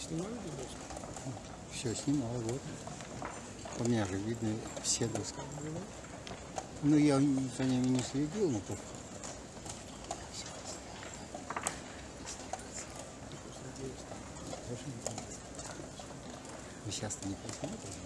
Снимали дедушка? Все снимал, вот. У меня же видно все доски. Ну, я за ними не следил, но только. Вы сейчас-то не посмотрите?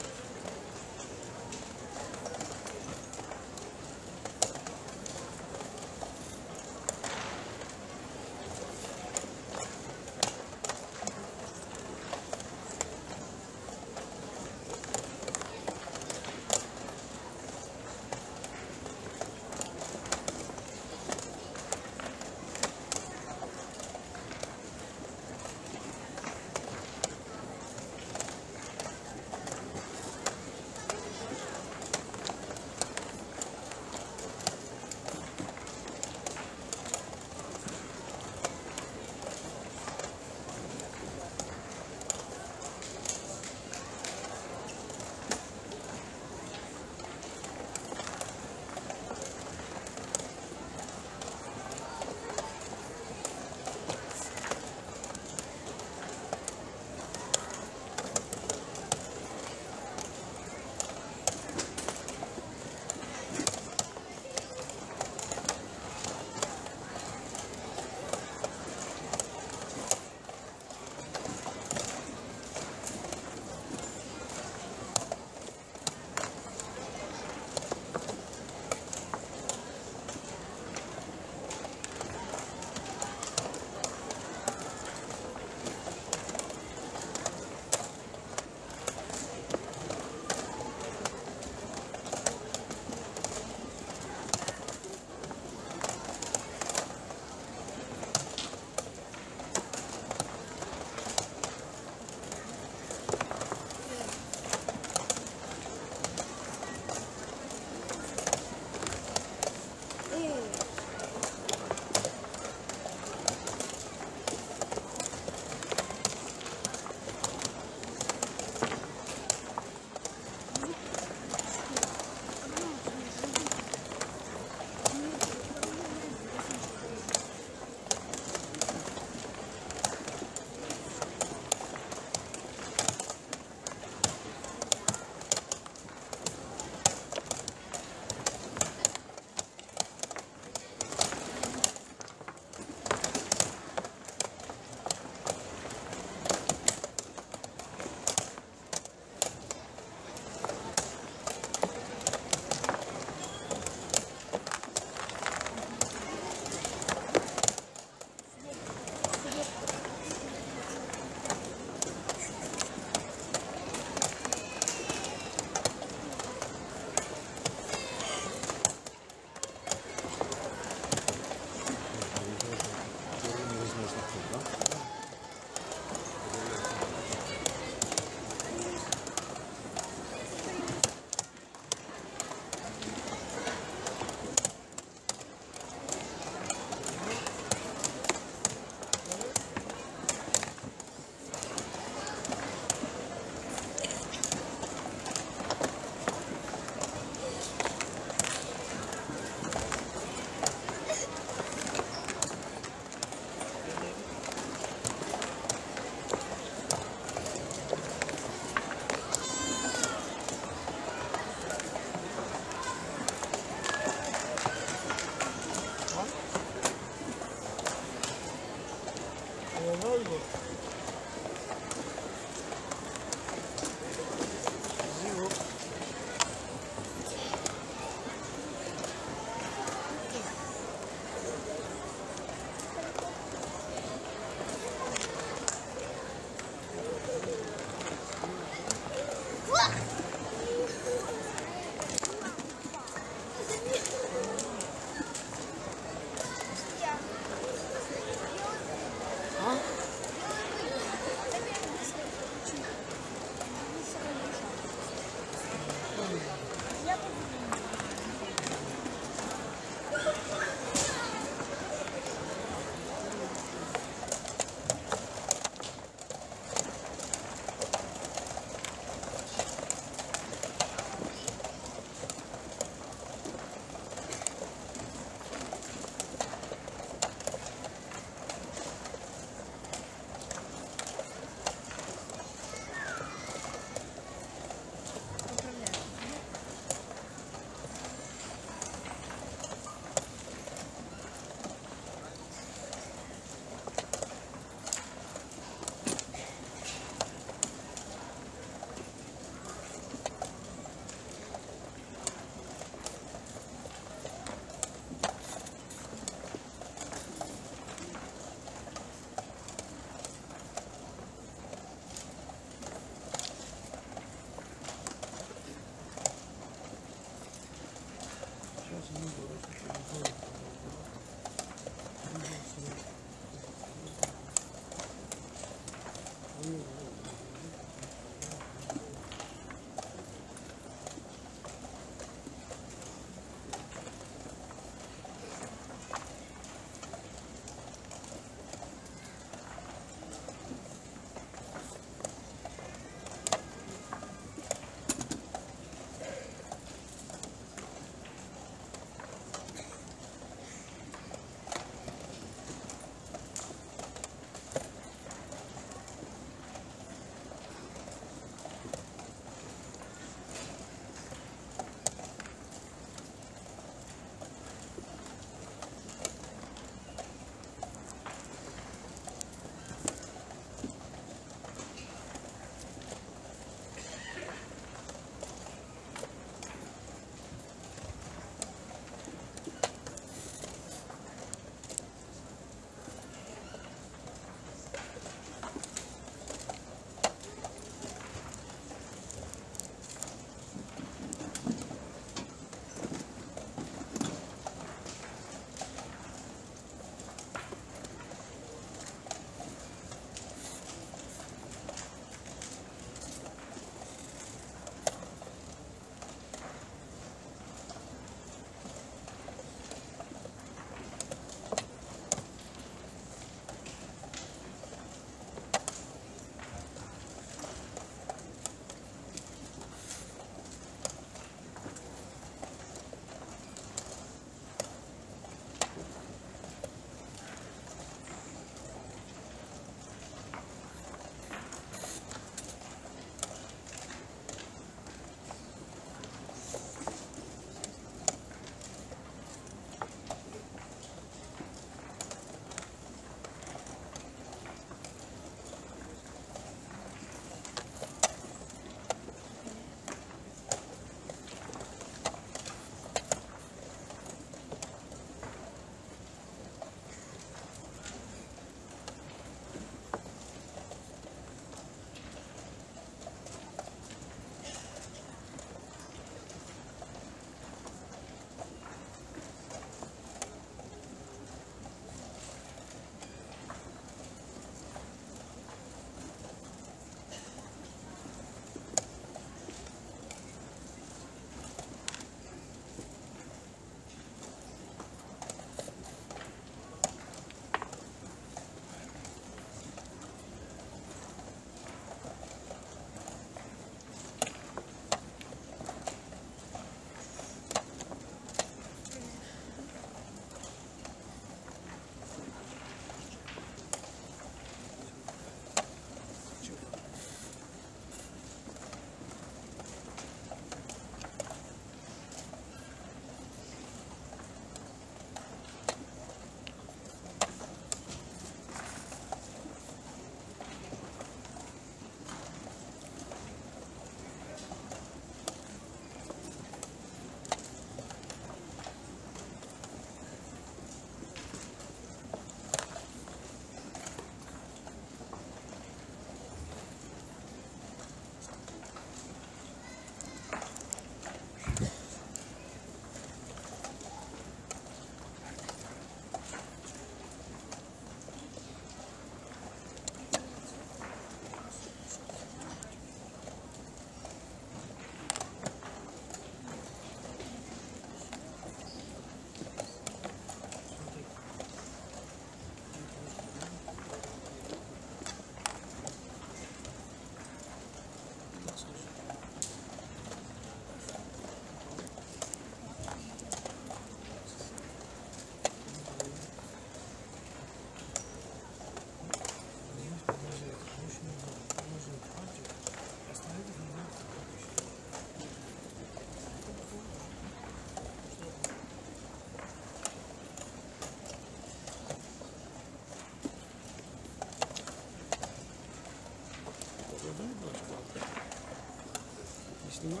Ласка?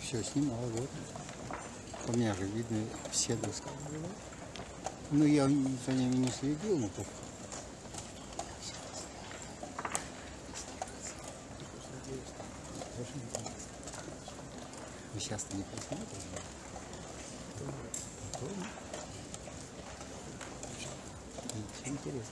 Все, снимал, вот. По мне же видно все доски. Ну, я за ними не следил, но только... Вы сейчас не посмотрите? Потом. Ничего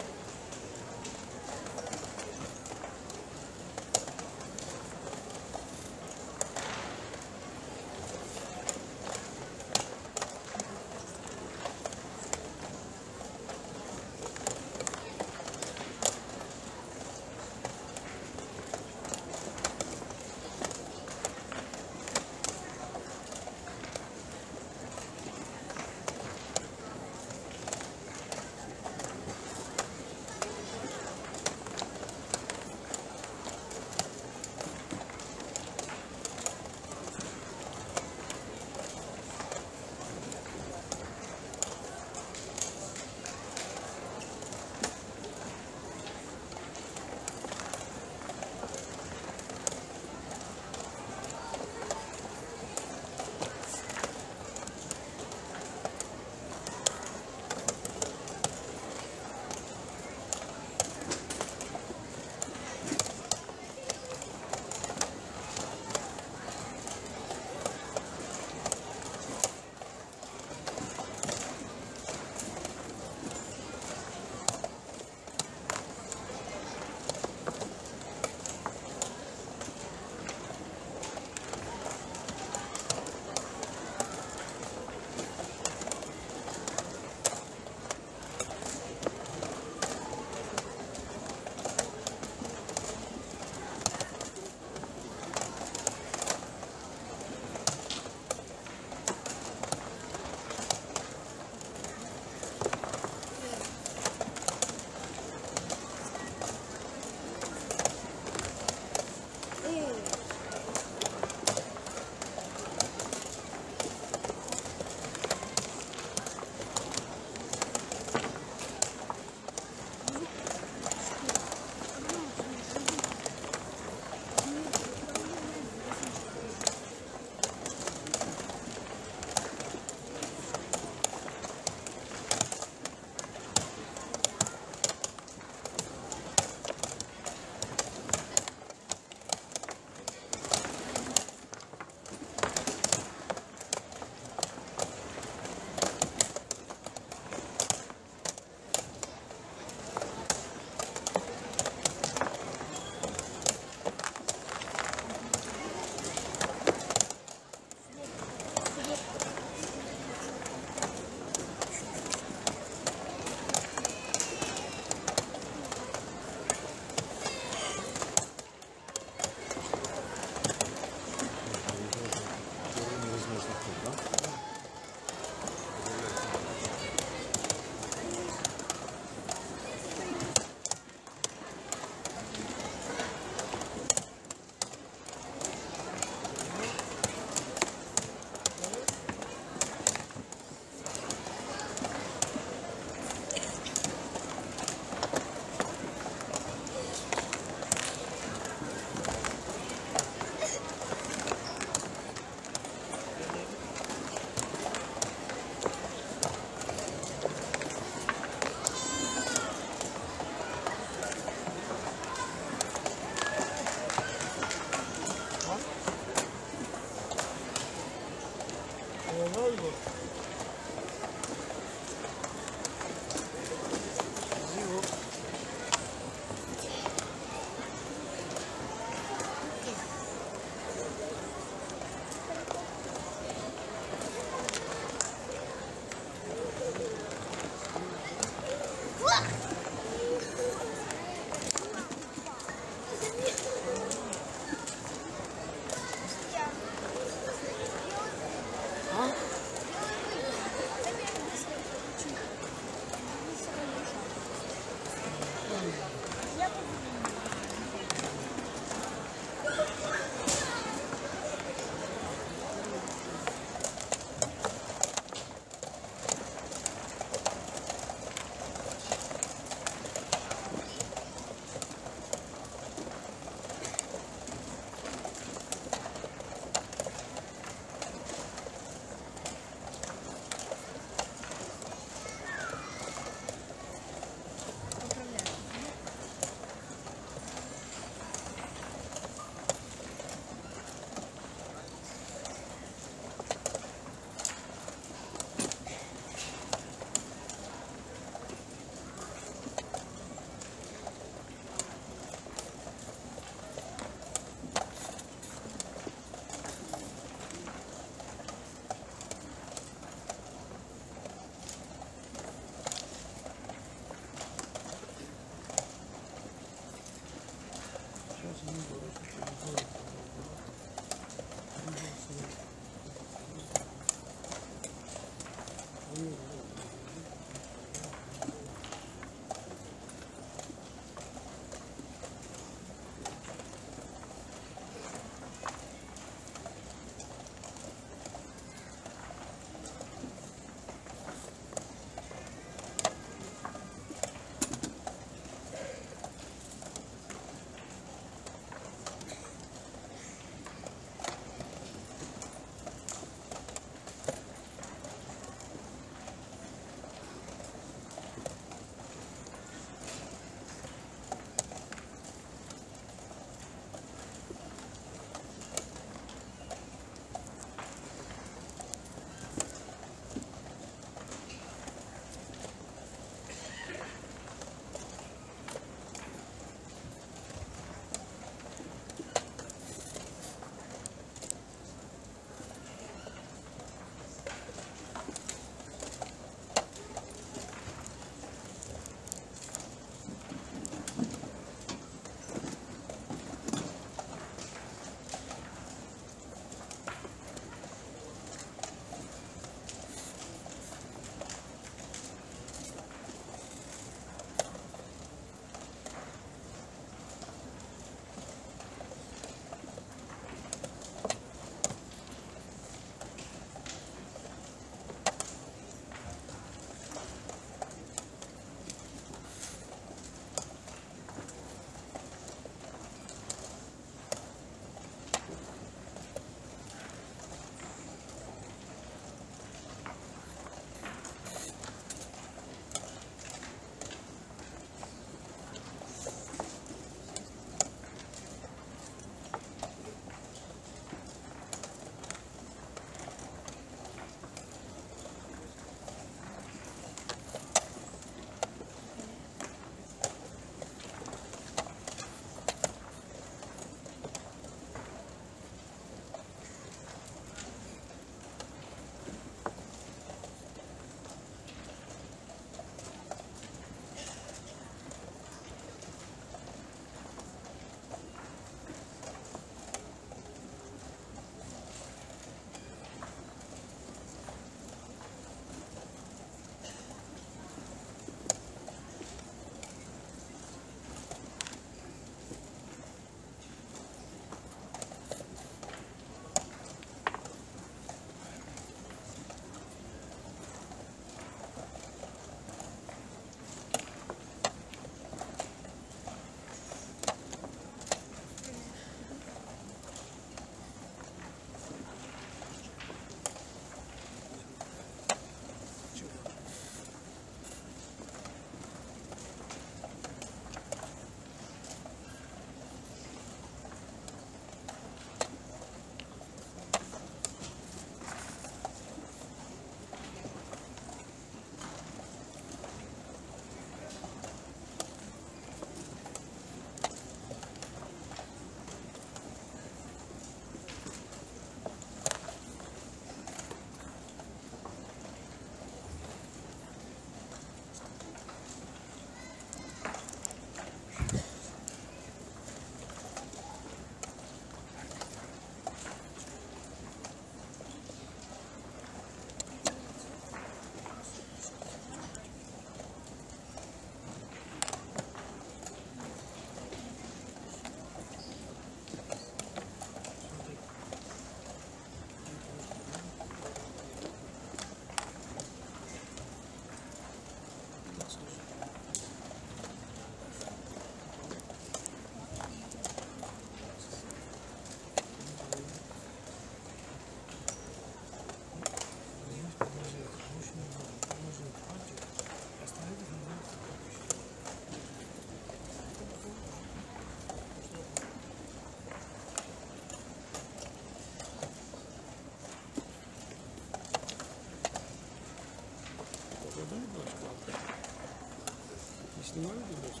снимали видос?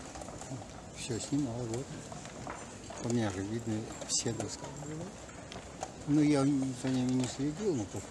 Все снимал, вот. У меня же видно все доски. Ну, я за ними не следил, но только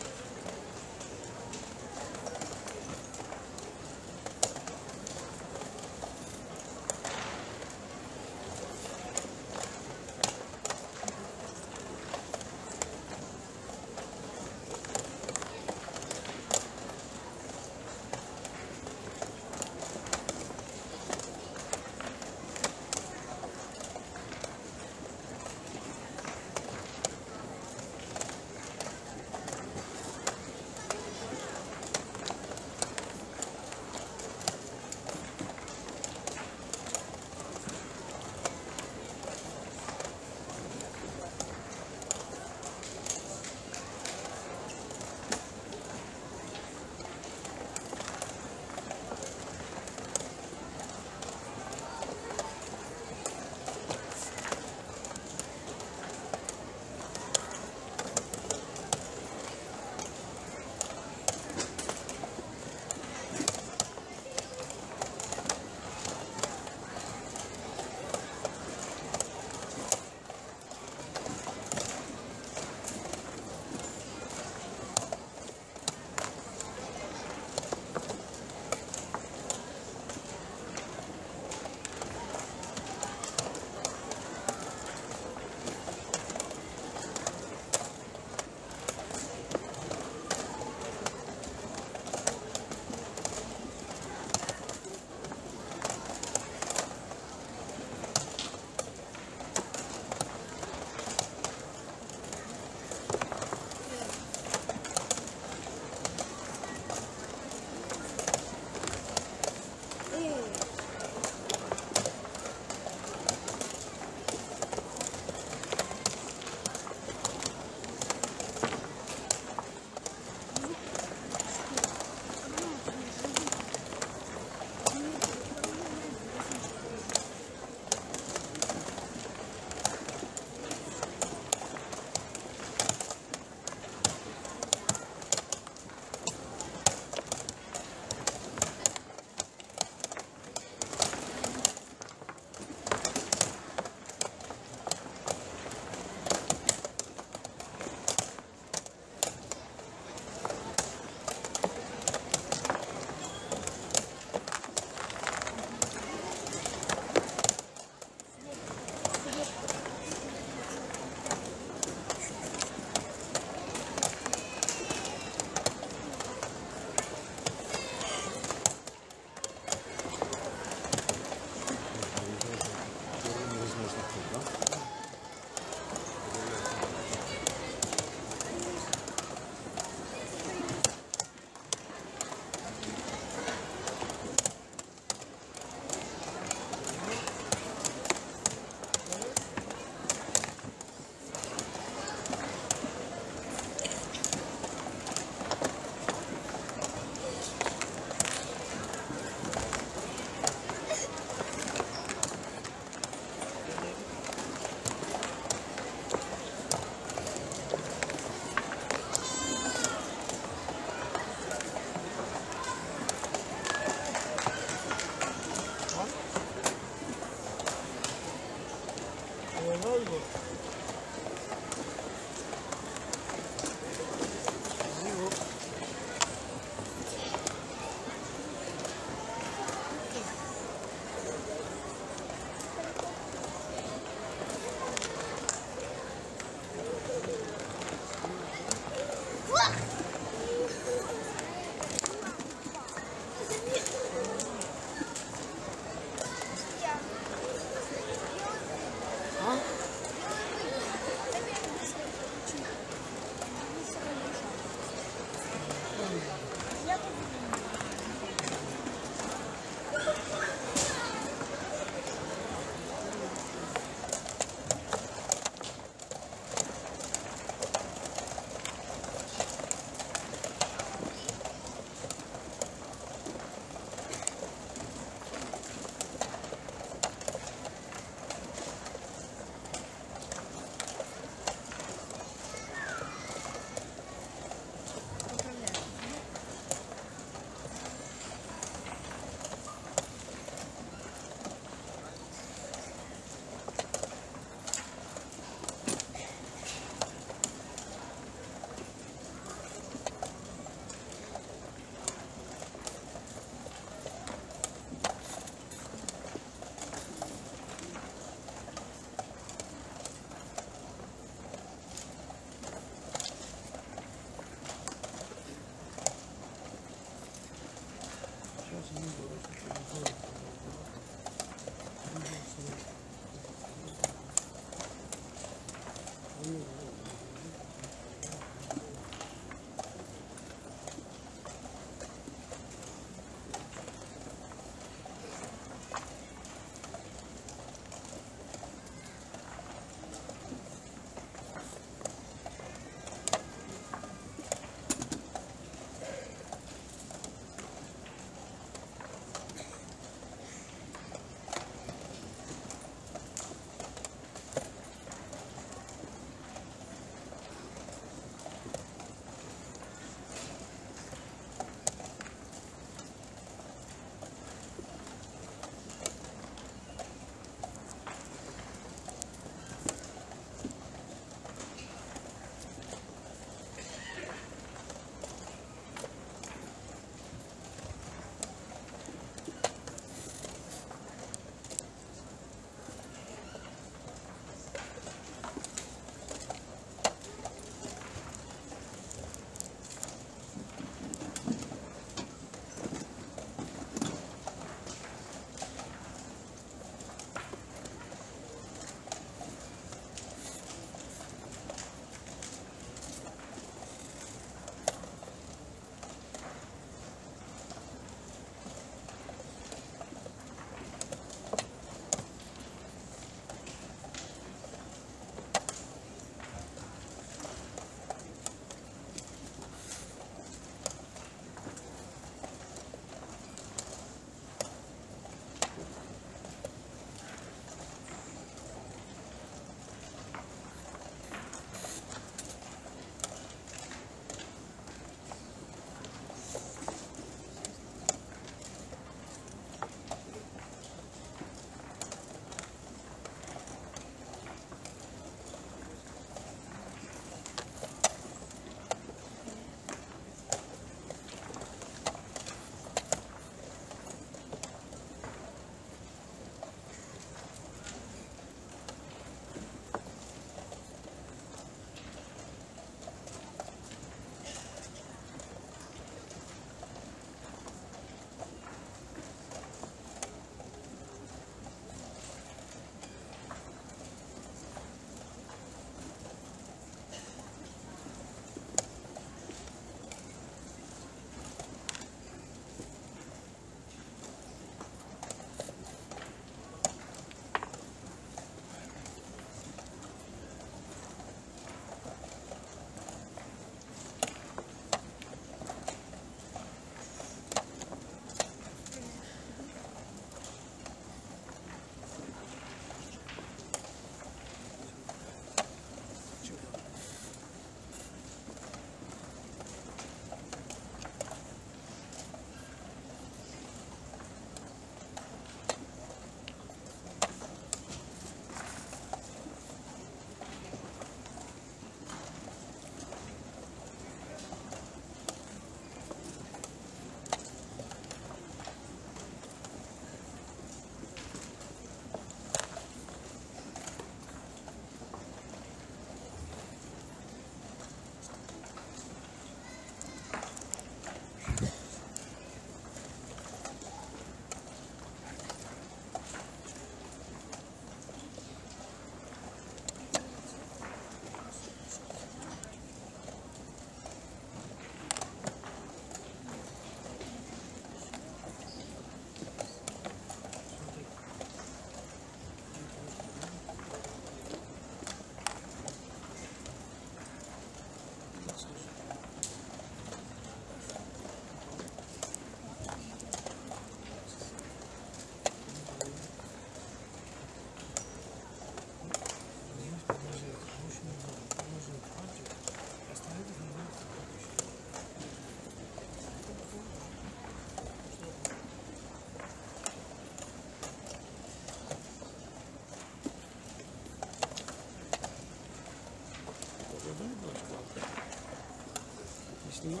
Доску?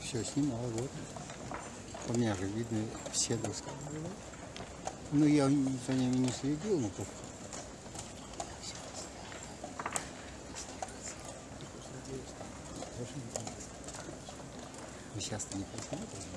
Все, снимаю, вот. У меня же видно все доски. Ну, я за ними не следил, но только вы сейчас-то не посмотрите.